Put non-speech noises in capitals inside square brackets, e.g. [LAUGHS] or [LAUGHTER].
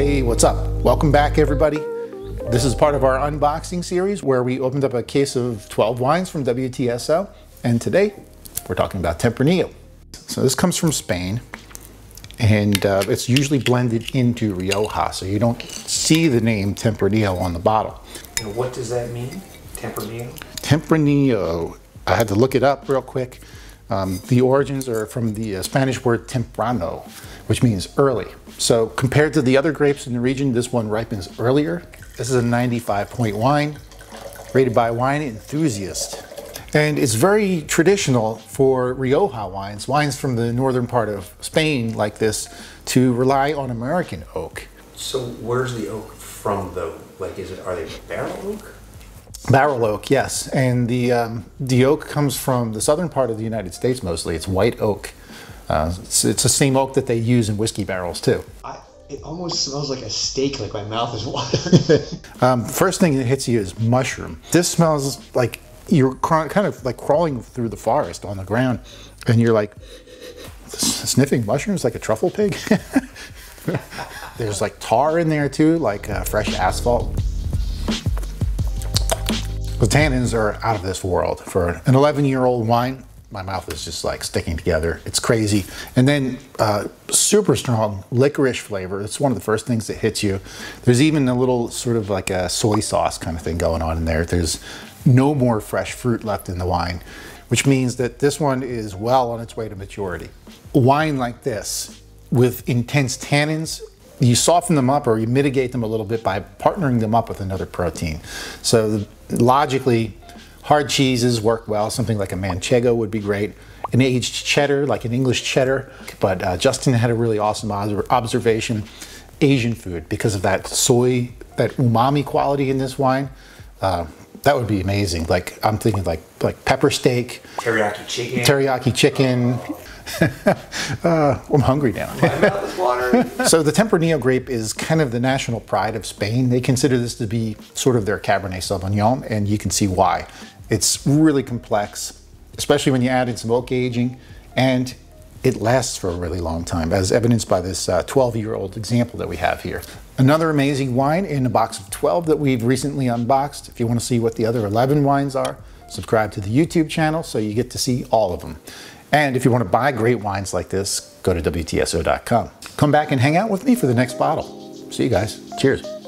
Hey, what's up? Welcome back, everybody. This is part of our unboxing series where we opened up a case of 12 wines from WTSO, and today we're talking about Tempranillo. So this comes from Spain, and uh, it's usually blended into Rioja, so you don't see the name Tempranillo on the bottle. And what does that mean, Tempranillo? Tempranillo, I had to look it up real quick. Um, the origins are from the uh, Spanish word temprano, which means early. So compared to the other grapes in the region, this one ripens earlier. This is a 95 point wine, rated by Wine Enthusiast. And it's very traditional for Rioja wines, wines from the northern part of Spain like this, to rely on American oak. So where's the oak from though? Like is it, are they barrel oak? Barrel oak, yes. And the, um, the oak comes from the southern part of the United States mostly. It's white oak. Uh, it's, it's the same oak that they use in whiskey barrels too. I, it almost smells like a steak, like my mouth is watering. [LAUGHS] um, first thing that hits you is mushroom. This smells like you're kind of like crawling through the forest on the ground and you're like sniffing mushrooms like a truffle pig. [LAUGHS] There's like tar in there too, like uh, fresh asphalt. The tannins are out of this world. For an 11 year old wine, my mouth is just like sticking together. It's crazy. And then uh, super strong licorice flavor. It's one of the first things that hits you. There's even a little sort of like a soy sauce kind of thing going on in there. There's no more fresh fruit left in the wine, which means that this one is well on its way to maturity. Wine like this with intense tannins you soften them up or you mitigate them a little bit by partnering them up with another protein. So logically, hard cheeses work well. Something like a manchego would be great. An aged cheddar, like an English cheddar. But uh, Justin had a really awesome observation. Asian food, because of that soy, that umami quality in this wine. Uh, that would be amazing. Like I'm thinking like like pepper steak, teriyaki chicken, teriyaki chicken, [LAUGHS] uh, I'm hungry now. [LAUGHS] so the Tempranillo grape is kind of the national pride of Spain. They consider this to be sort of their Cabernet Sauvignon, and you can see why. It's really complex, especially when you add in some oak aging, and it lasts for a really long time, as evidenced by this 12-year-old uh, example that we have here. Another amazing wine in a box of 12 that we've recently unboxed. If you want to see what the other 11 wines are, subscribe to the YouTube channel so you get to see all of them. And if you want to buy great wines like this, go to WTSO.com. Come back and hang out with me for the next bottle. See you guys. Cheers.